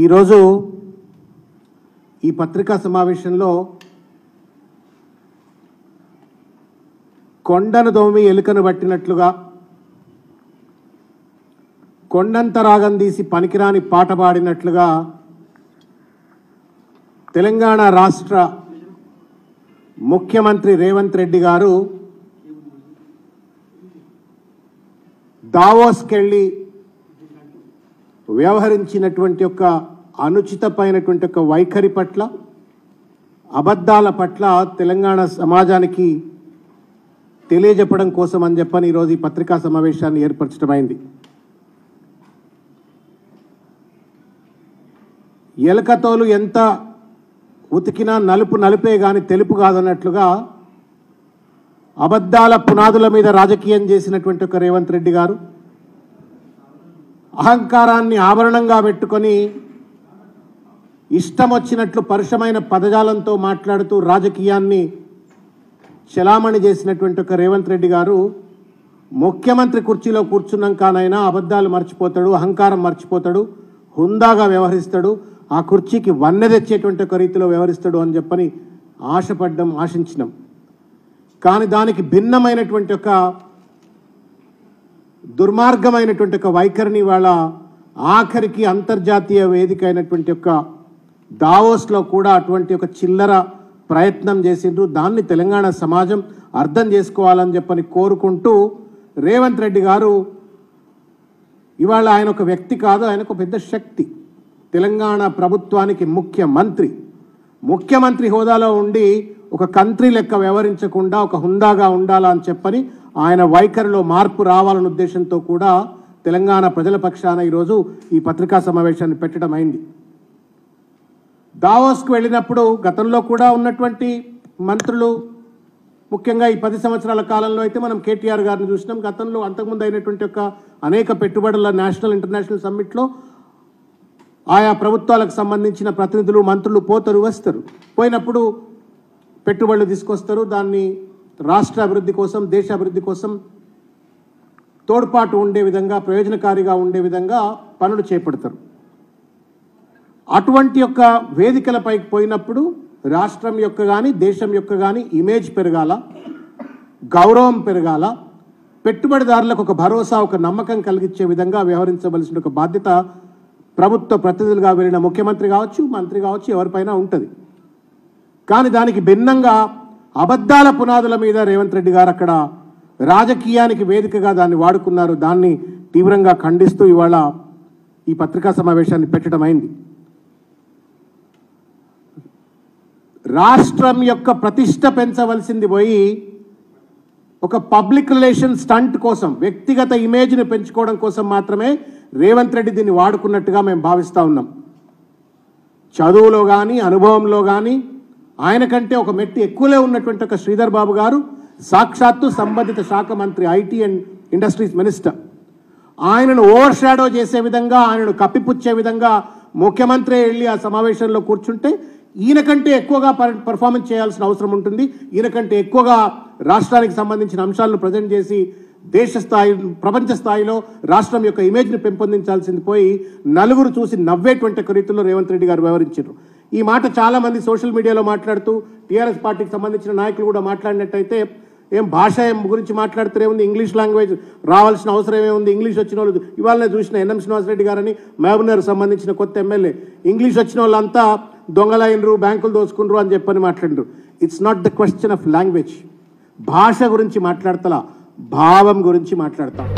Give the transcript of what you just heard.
ఈరోజు ఈ పత్రికా సమావేశంలో కొండను దోమి ఎలుకను పట్టినట్లుగా కొండంత రాగం తీసి పనికిరాని పాట పాడినట్లుగా తెలంగాణ రాష్ట్ర ముఖ్యమంత్రి రేవంత్ రెడ్డి గారు దావోస్కెళ్ళి వ్యవహరించినటువంటి యొక్క అనుచితమైనటువంటి యొక్క వైఖరి పట్ల అబద్ధాల పట్ల తెలంగాణ సమాజానికి తెలియజెప్పడం కోసం అని చెప్పని ఈరోజు ఈ పత్రికా సమావేశాన్ని ఏర్పరచడమైంది ఎలకతోలు ఎంత ఉతికినా నలుపు నలుపే కానీ తెలుపు కాదన్నట్లుగా అబద్ధాల పునాదుల మీద రాజకీయం చేసినటువంటి ఒక రేవంత్ రెడ్డి గారు అహంకారాన్ని ఆభరణంగా పెట్టుకొని ఇష్టం వచ్చినట్లు పరుషమైన పదజాలంతో మాట్లాడుతూ రాజకీయాన్ని చలామణి చేసినటువంటి ఒక రేవంత్ రెడ్డి గారు ముఖ్యమంత్రి కుర్చీలో కూర్చున్నాకనైనా అబద్ధాలు మర్చిపోతాడు అహంకారం మర్చిపోతాడు హుందాగా వ్యవహరిస్తాడు ఆ కుర్చీకి వన్నె తెచ్చేటువంటి ఒక రీతిలో వ్యవహరిస్తాడు అని చెప్పని ఆశపడ్డం ఆశించినాం. కానీ దానికి భిన్నమైనటువంటి ఒక దుర్మార్గమైనటువంటి ఒక వైఖరిని వాళ్ళ ఆఖరికి అంతర్జాతీయ వేదిక అయినటువంటి యొక్క దావోస్లో కూడా అటువంటి ఒక చిల్లర ప్రయత్నం చేసిండ్రు. దాన్ని తెలంగాణ సమాజం అర్థం చేసుకోవాలని చెప్పని కోరుకుంటూ రేవంత్ రెడ్డి గారు ఇవాళ ఆయన ఒక వ్యక్తి కాదు ఆయన ఒక పెద్ద శక్తి. తెలంగాణ ప్రభుత్వానికి ముఖ్యమంత్రి. ముఖ్యమంత్రి హోదాలో ఉండి ఒక కంట్రీ లెక్క వ్యవహరించకుండా ఒక హుందాగా ఉండాలని చెప్పని ఆయన వైఖరిలో మార్పు రావాలన్న ఉద్దేశంతో కూడా తెలంగాణ ప్రజల పక్షాన ఈరోజు ఈ పత్రికా సమావేశాన్ని పెట్టడం అయింది. దావోస్కు వెళ్ళినప్పుడు గతంలో కూడా ఉన్నటువంటి మంత్రులు ముఖ్యంగా ఈ పది సంవత్సరాల కాలంలో అయితే మనం కేటీఆర్ గారిని చూసినాం. గతంలో అంతకుముందు అయినటువంటి యొక్క అనేక పెట్టుబడుల నేషనల్ ఇంటర్నేషనల్ సమ్మిట్లో ఆయా ప్రభుత్వాలకు సంబంధించిన ప్రతినిధులు మంత్రులు పోతారు వస్తారు. పోయినప్పుడు పెట్టుబడులు తీసుకొస్తారు దాన్ని రాష్ట్ర అభివృద్ధి కోసం దేశ అభివృద్ధి కోసం తోడ్పాటు ఉండే విధంగా ప్రయోజనకారిగా ఉండే విధంగా పనులు చేపడతారు. అటువంటి యొక్క వేదికలపైకి పోయినప్పుడు రాష్ట్రం యొక్క కానీ దేశం యొక్క కానీ ఇమేజ్ పెరగాల గౌరవం పెరగాల పెట్టుబడిదారులకు ఒక భరోసా ఒక నమ్మకం కలిగించే విధంగా వ్యవహరించవలసిన ఒక బాధ్యత ప్రభుత్వ ప్రతినిధులుగా వెళ్ళిన ముఖ్యమంత్రి కావచ్చు మంత్రి కావచ్చు ఎవరిపైనా ఉంటుంది. కానీ దానికి భిన్నంగా అబద్ధాల పునాదుల మీద రేవంత్ రెడ్డి గారు అక్కడ రాజకీయానికి వేదికగా దాన్ని వాడుకున్నారు. దాన్ని తీవ్రంగా ఖండిస్తూ ఇవాళ ఈ పత్రికా సమావేశాన్ని పెట్టడం అయింది. రాష్ట్రం యొక్క ప్రతిష్ట పెంచవలసింది పోయి ఒక పబ్లిక్ రిలేషన్ స్టంట్ కోసం వ్యక్తిగత ఇమేజ్ని పెంచుకోవడం కోసం మాత్రమే రేవంత్ రెడ్డి దీన్ని వాడుకున్నట్టుగా మేము భావిస్తూ ఉన్నాం. చదువులో కానీ అనుభవంలో కానీ ఆయన కంటే ఒక మెట్టి ఎక్కువలే ఉన్నటువంటి ఒక శ్రీధర్ బాబు గారు సాక్షాత్తు సంబంధిత శాఖ మంత్రి ఐటీ అండ్ ఇండస్ట్రీస్ మినిస్టర్. ఆయనను ఓవర్ షాడో చేసే విధంగా ఆయనను కప్పిపుచ్చే విధంగా ముఖ్యమంత్రి వెళ్ళి ఆ సమావేశంలో కూర్చుంటే ఈయన కంటే ఎక్కువగా పర్- పర్ఫార్మెన్స్ చేయాల్సిన అవసరం ఉంటుంది. ఈయన కంటే ఎక్కువగా రాష్ట్రానికి సంబంధించిన అంశాలను ప్రజెంట్ చేసి దేశ స్థాయి ప్రపంచ స్థాయిలో రాష్ట్రం యొక్క ఇమేజ్ని పెంపొందించాల్సింది పోయి నలుగురు చూసి నవ్వేటువంటి ఒక రీతిలో రేవంత్ రెడ్డి గారు వ్యవహరించారు. ఈ మాట చాలా మంది సోషల్ మీడియాలో మాట్లాడుతూ టీఆర్ఎస్ పార్టీకి సంబంధించిన నాయకులు కూడా మాట్లాడినట్టయితే ఏం భాష ఏం గురించి మాట్లాడితే ఉంది ఇంగ్లీష్ లాంగ్వేజ్ రావాల్సిన అవసరం ఏముంది ఇంగ్లీష్ వచ్చిన వాళ్ళు ఇవాళనే చూసిన ఎన్ఎం శ్రీనివాసరెడ్డి గారని మహబూబ్నగర్ సంబంధించిన కొత్త ఎమ్మెల్యే ఇంగ్లీష్ వచ్చిన వాళ్ళంతా దొంగలైనరు బ్యాంకులు దోచుకుండ్రు అని చెప్పని మాట్లాడినారు. It's not the question of language భాష గురించి మాట్లాడతలా భావం గురించి మాట్లాడతాం.